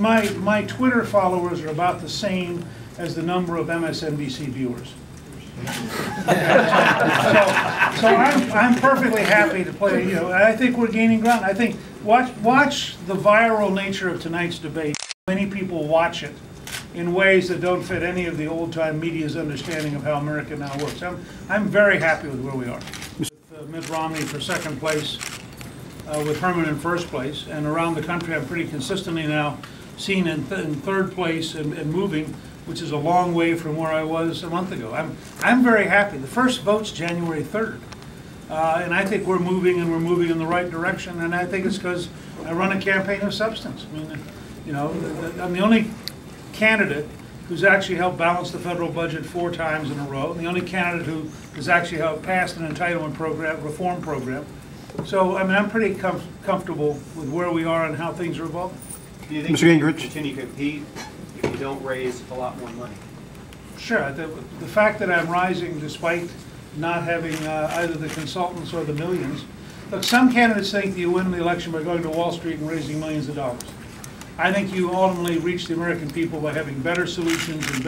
my, my Twitter followers are about the same as the number of MSNBC viewers. So, so I'm, I'm perfectly happy to play, you know, I think we're gaining ground. I think, watch, watch the viral nature of tonight's debate. Many people watch it in ways that don't fit any of the old-time media's understanding of how America now works. I'm, I'm very happy with where we are. With uh, Mitt Romney for second place, uh, with Herman in first place, and around the country, I'm pretty consistently now seen in, th- in third place and, and moving, which is a long way from where I was a month ago. I'm, I'm very happy. The first vote's January 3rd. Uh, and I think we're moving and we're moving in the right direction, and I think it's because I run a campaign of substance. I mean, you know, I'm the only candidate who's actually helped balance the federal budget four times in a row, and the only candidate who has actually helped pass an entitlement program, reform program. So, I mean, I'm pretty com- comfortable with where we are and how things are evolving. Do you think Mr. you can Gingrich. continue to compete if you don't raise a lot more money? Sure, the, the fact that I'm rising despite not having uh, either the consultants or the millions. Look, some candidates think that you win the election by going to Wall Street and raising millions of dollars. I think you ultimately reach the American people by having better solutions and